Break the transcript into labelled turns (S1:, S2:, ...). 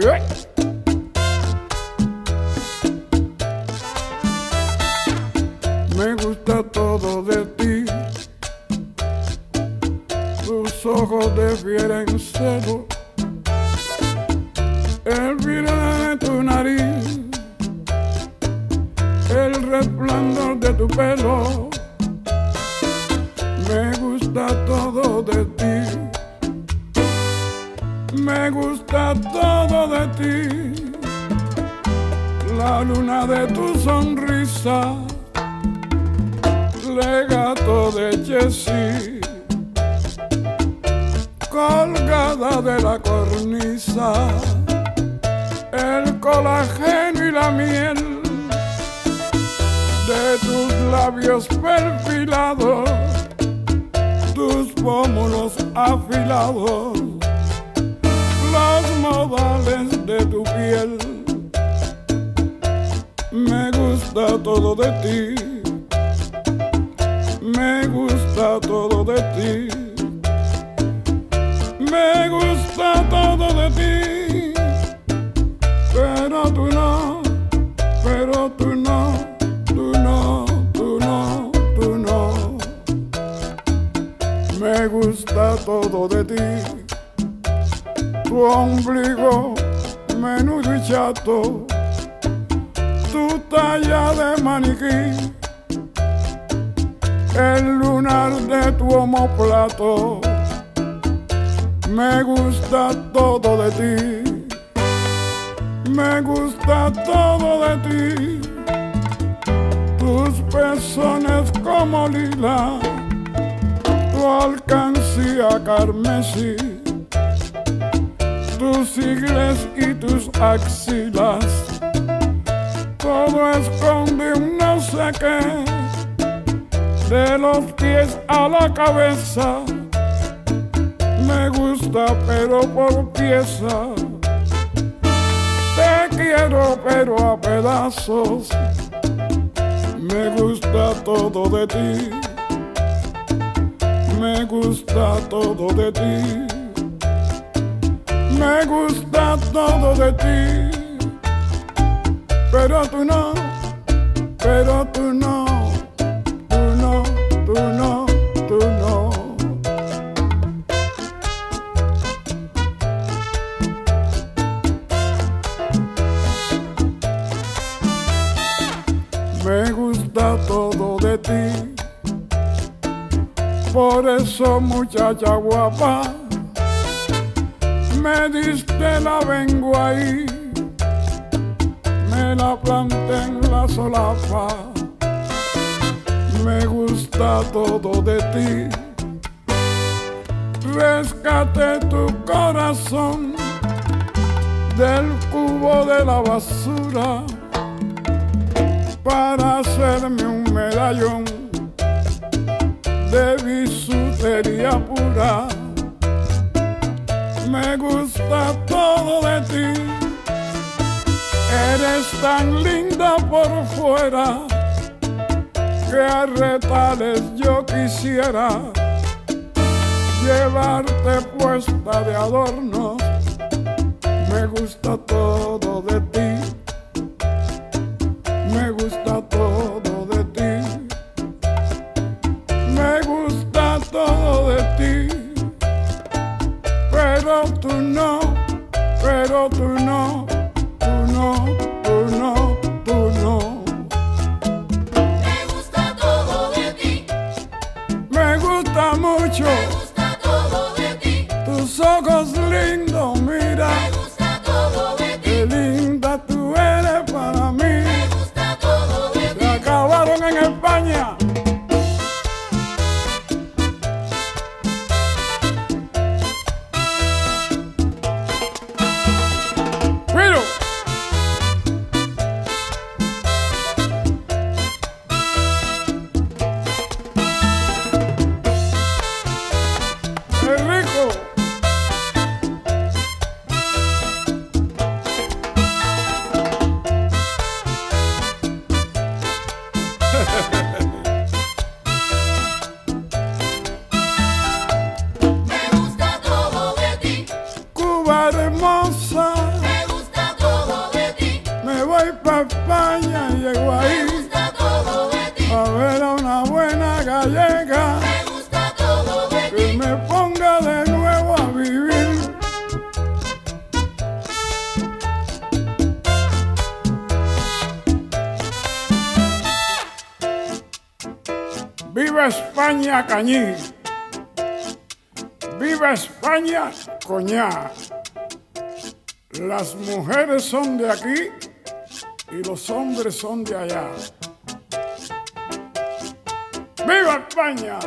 S1: Me gusta todo de ti, tus ojos defieren celo, el viral de tu nariz, el resplandor de tu pelo. Me gusta todo. Me gusta todo de ti. La luna de tu sonrisa, legato de Jessie, colgada de la cornisa, el colágeno y la miel de tus labios perfilados, tus pómulos afilados, de tu piel me gusta todo de ti. Me gusta todo de ti. Me gusta todo de ti. Pero tú no, pero tú no, tú no, tú no, tú no. Me gusta todo de ti. Tu ombligo menudo y chato tu talla de maniquí, el lunar de tu homoplato, me gusta todo de ti, me gusta todo de ti, tus pezones como lila, tu alcancía carmesí, tus sigles y tus axilas todo esconde un no sé qué, de los pies a la cabeza. Me gusta pero por pieza, te quiero pero a pedazos. Me gusta todo de ti, me gusta todo de ti, me gusta todo de ti pero tú no, pero tú no, tú no, tú no, tú no. Me gusta todo de ti, por eso muchacha guapa, me diste la vengo ahí me la planté en la solapa. Me gusta todo de ti. Rescate tu corazón del cubo de la basura para hacerme un medallón de bisutería pura. Me gusta todo de ti Eres tan linda por fuera que a retales yo quisiera llevarte puesta de adorno. Me gusta todo de ti. Pero
S2: Me gusta todo de ti.
S1: Cuba hermosa,
S2: Me gusta todo de ti.
S1: me voy pa' España y llego
S2: Me
S1: ahí
S2: gusta todo de ti.
S1: a ver gallega
S2: Me gusta todo de
S1: que
S2: ti.
S1: me ponga ¡Viva España, Cañí! ¡Viva España, Coñá! Las mujeres son de aquí y los hombres son de allá. ¡Viva España!